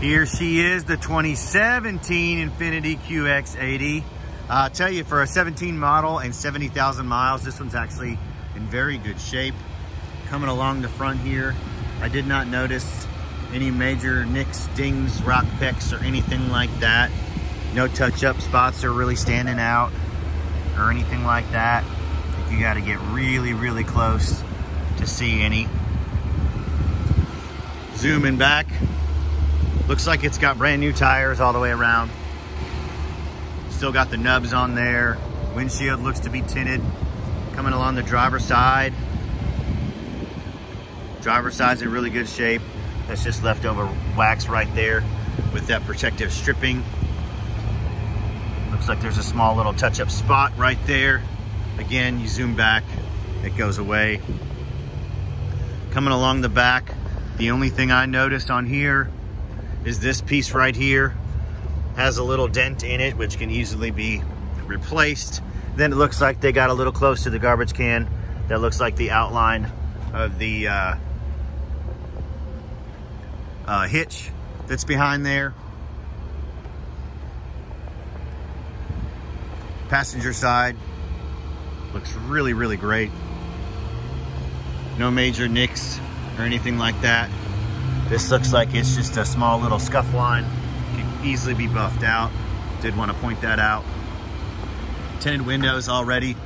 Here she is, the 2017 Infiniti QX80. Uh, I'll tell you, for a 17 model and 70,000 miles, this one's actually in very good shape. Coming along the front here, I did not notice any major nicks, dings, rock pecks, or anything like that. No touch-up spots are really standing out or anything like that. You gotta get really, really close to see any. Zooming back, looks like it's got brand new tires all the way around. Still got the nubs on there. Windshield looks to be tinted. Coming along the driver's side. Driver's side's in really good shape. That's just leftover wax right there with that protective stripping. Looks like there's a small little touch-up spot right there. Again, you zoom back, it goes away. Coming along the back, the only thing I noticed on here is this piece right here has a little dent in it, which can easily be replaced. Then it looks like they got a little close to the garbage can. That looks like the outline of the uh, uh, hitch that's behind there. Passenger side looks really, really great. No major nicks or anything like that. This looks like it's just a small little scuff line. Can easily be buffed out. Did want to point that out. Tinted windows already.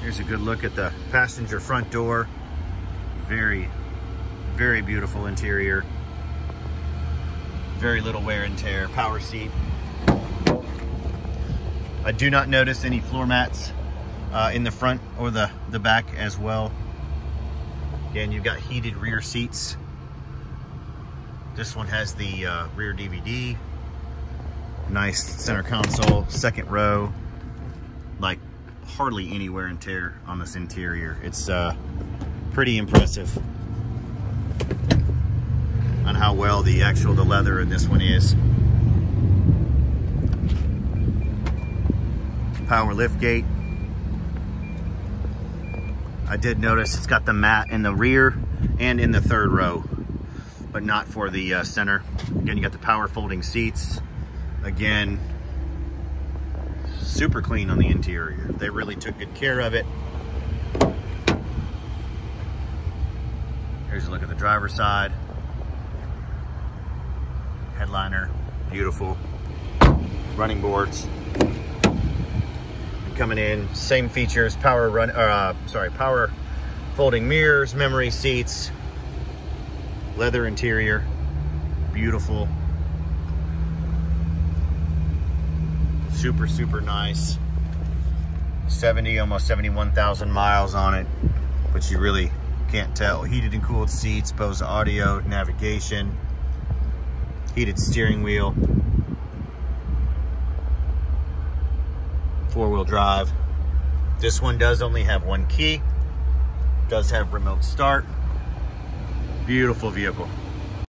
Here's a good look at the passenger front door. Very, very beautiful interior very little wear and tear, power seat. I do not notice any floor mats uh, in the front or the, the back as well. Again, you've got heated rear seats. This one has the uh, rear DVD. Nice center console, second row. Like hardly any wear and tear on this interior. It's uh, pretty impressive on how well the actual the leather in this one is. Power lift gate. I did notice it's got the mat in the rear and in the third row, but not for the uh, center. Again, you got the power folding seats. Again, super clean on the interior. They really took good care of it. Here's a look at the driver's side headliner, beautiful. Running boards. Coming in, same features, power run, uh, sorry, power folding mirrors, memory seats, leather interior, beautiful. Super, super nice. 70, almost 71,000 miles on it, but you really can't tell. Heated and cooled seats, Bose audio, navigation, heated steering wheel, four-wheel drive. This one does only have one key, does have remote start. Beautiful vehicle.